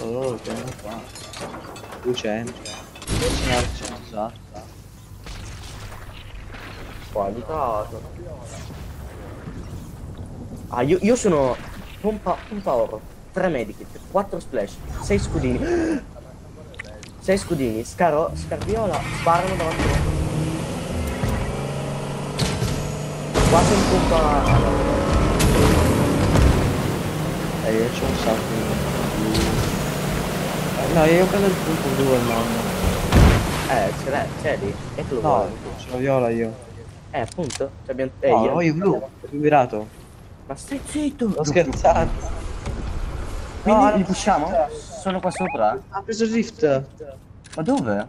Allora lo prendo qua. 200. Esatto. Qualificato. Ah, io, io sono pompa, pompa oro, 3 medikit, 4 splash, 6 scudini. 6 scudini, scaro, scarviola, sparano davanti a me. Qua sono pompa. Eh, io c'ho un sacco di... No, io prendo il punto 2 nonno. Eh, ce l'è, c'è lì. E tu lo No, vuoi? ce l'ho viola io. Eh, appunto. Cioè, abbiamo... Eh, No, io. blu. Più virato. Ma stai zitto! Sto scherzando. Quindi No, li pushiamo? Sono qua sopra? Ha preso Rift. Ma dove?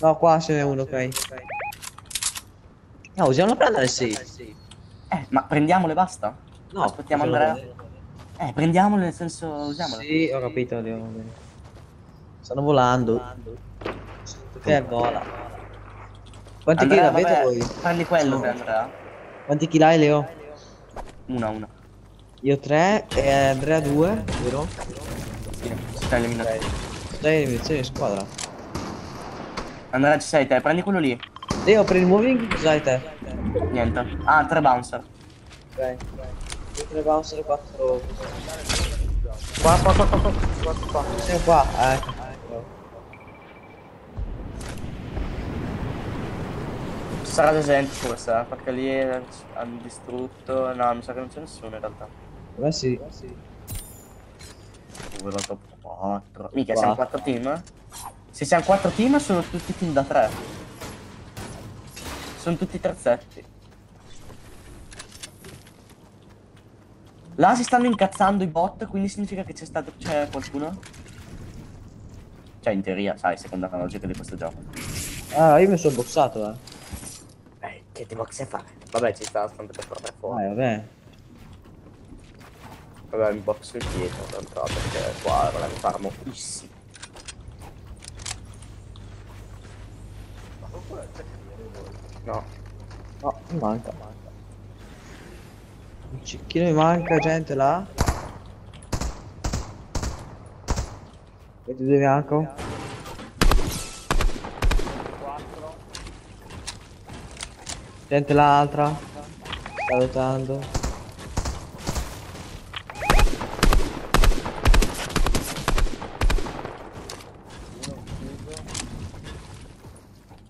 No, qua ce n'è uno, ok. No, usiamo prendere il 6. Eh, ma prendiamole basta? No, Aspettiamo Andrea. Eh, prendiamole nel senso usiamole. Sì, ho capito, andiamo bene. Stanno volando. Che vola. Quanti kill Andrea, avete vabbè, voi? Prendi quello, te, Andrea. Quanti kill hai, Leo? Una, una. Io 3 e Andrea 2, vero? Sì, si sta eliminato. Dai, eliminazione di squadra. Andrea, ci sei te? Prendi quello lì. Leo, per il moving, cos'hai te? Niente. Ah, tre bouncer. Ok. Io 3 bouncer e 4... Qua, qua, qua, qua, qua, qua, qua. Siamo qua, ecco. Sarà gente forse, eh, perché lì eh, hanno distrutto. No, mi sa che non c'è nessuno in realtà. Beh sì. Povero top 4. Mica, siamo Quattro. 4 team? Se siamo 4 team sono tutti team da 3. Sono tutti terzetti. Là si stanno incazzando i bot, quindi significa che c'è stato. c'è qualcuno? Cioè, in teoria, sai, secondo la logica di questo gioco. Ah, io mi sono boxato, eh. Eh, che ti box fare? Vabbè, ci sta, tanto per fare fuori. Ah, vabbè. Vabbè, mi box il dietro, tanto perché qua non mi farmo issi. No. No, mi manca. Un cicchino mi manca, gente, là. Vedi dove bianco? Gente l'altra. Sta lottando.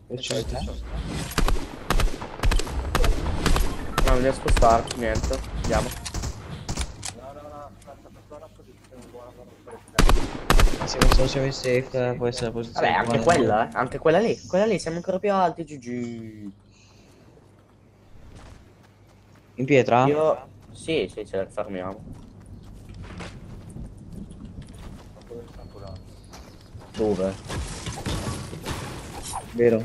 E c'è te? No, non riesco a spararci, niente. Andiamo. Se non siamo in safe, eh, può essere la posizione. Vabbè, anche quella, eh. Anche quella lì. Quella lì, siamo ancora più alti, GG. In pietra? Io... Sì, sì, ce la fermiamo. Dove? Vero.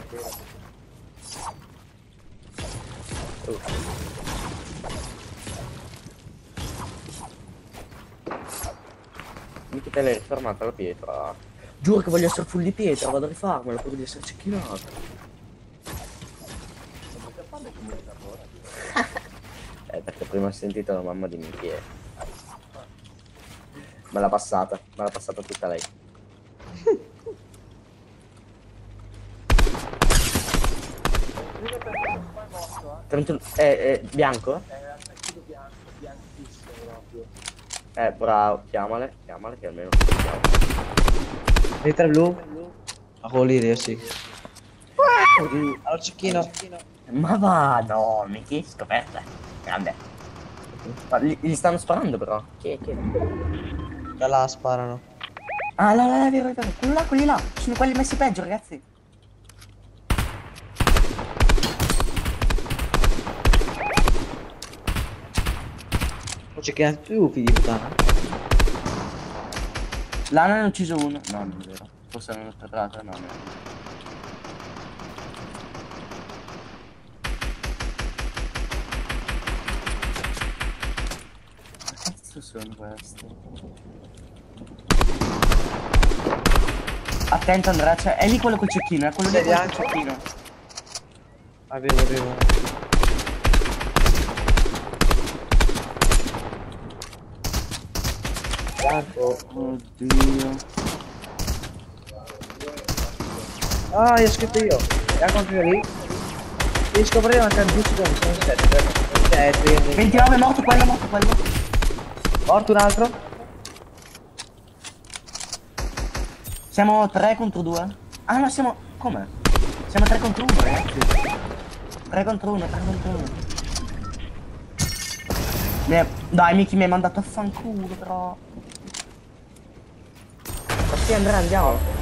Mica te l'hai fermata la pietra. Giuro che voglio essere full di pietra, vado a rifarmela pur di essere cecchinato. Eh, perché prima ho sentito la mamma di Michele. Me l'ha passata, me l'ha passata tutta lei. Trentuno- Eh, eh, bianco? Eh, bravo, chiamale, chiamale che almeno... Lettera blu? A quello lì, sì. Allora, cecchino. Ma va, no, Michi, scoperta. Grande. Ma gli, gli stanno sparando però. Chi è? Chi è? Da là sparano. Ah, là, là, là, vero, vero. Quello là, quelli là. Sono quelli messi peggio, ragazzi. Non c'è che più, figli di puttana. Là ne hanno ucciso uno. No, non è vero. Forse hanno sparrato, no, no. Sono questi? Attento Andrea, cioè, è lì quello col cecchino, è quello lì col cecchino. Avevo, avevo. tanto. Oddio. Ah, io ho scritto io. E a quanto lì? Devi scoprire una canzone sono 7. Ok, quindi. 29 morto quello, morto quello. Morto un altro? Siamo 3 contro 2. Ah no, siamo... Come? Siamo 3 contro 1, ragazzi. 3 contro 1, 3 contro 1. Mi- Dai, Miki mi hai mandato a fanculo, però. Sì, Andrea, andiamo.